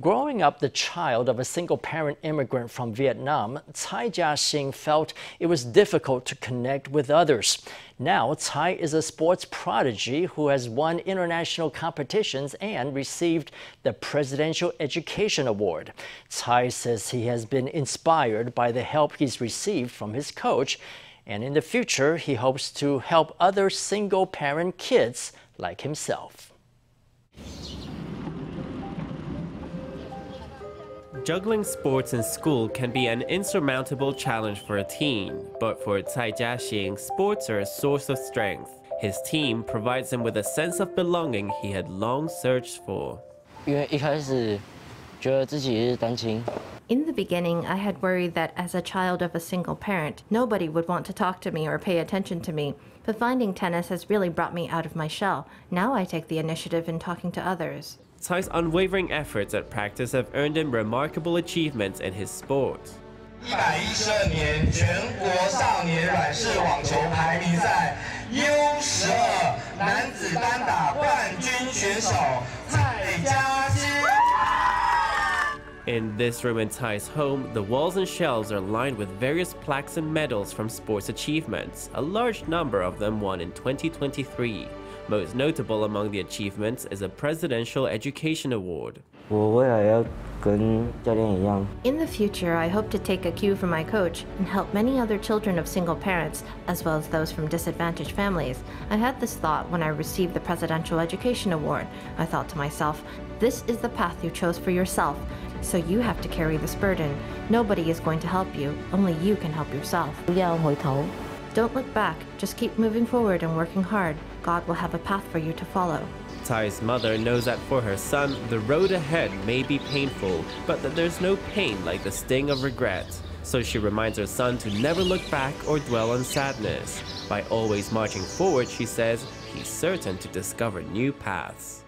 Growing up the child of a single parent immigrant from Vietnam, Tsai Chia-hsing felt it was difficult to connect with others. Now, Tsai is a sports prodigy who has won international competitions and received the Presidential Education Award. Tsai says he has been inspired by the help he's received from his coach, and in the future, he hopes to help other single parent kids like himself. Juggling sports in school can be an insurmountable challenge for a teen, but for Tsai Chia-hsing, sports are a source of strength. His team provides him with a sense of belonging he had long searched for. In the beginning, I had worried that as a child of a single parent, nobody would want to talk to me or pay attention to me. But finding tennis has really brought me out of my shell. Now I take the initiative in talking to others. Cai's unwavering efforts at practice have earned him remarkable achievements in his sport. 一百一十二年全国少年软式网球排名赛 U 十二男子单打冠军选手蔡嘉欣。 in this room in Tsai's home, the walls and shelves are lined with various plaques and medals from sports achievements, a large number of them won in 2023. Most notable among the achievements is a Presidential Education Award. In the future, I hope to take a cue from my coach and help many other children of single parents, as well as those from disadvantaged families. I had this thought when I received the Presidential Education Award. I thought to myself, this is the path you chose for yourself, so you have to carry this burden. Nobody is going to help you, only you can help yourself. Don't look back, just keep moving forward and working hard. God will have a path for you to follow. Tsai's mother knows that for her son, the road ahead may be painful, but that there's no pain like the sting of regret. So she reminds her son to never look back or dwell on sadness. By always marching forward, she says, he's certain to discover new paths.